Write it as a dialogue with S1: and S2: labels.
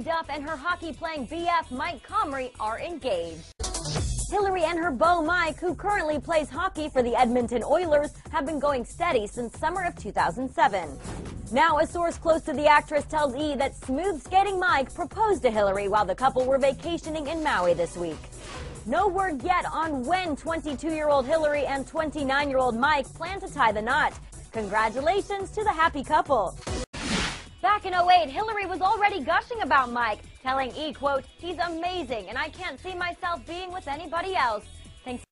S1: Duff and her hockey-playing BF Mike Comrie are engaged. Hilary and her beau Mike, who currently plays hockey for the Edmonton Oilers, have been going steady since summer of 2007. Now, a source close to the actress tells E! that smooth skating Mike proposed to Hilary while the couple were vacationing in Maui this week. No word yet on when 22-year-old Hilary and 29-year-old Mike plan to tie the knot. Congratulations to the happy couple. Back in 08, Hilary was already gushing about Mike, telling E! quote, he's amazing and I can't see myself being with anybody else. Thanks.